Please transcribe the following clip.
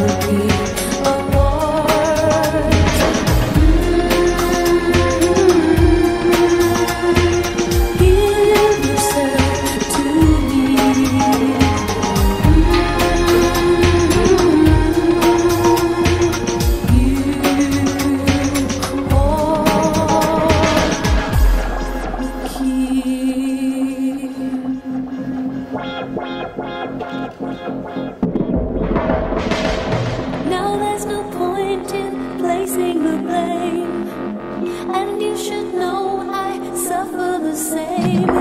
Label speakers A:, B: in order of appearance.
A: repeat. blame. And you should know I suffer the same.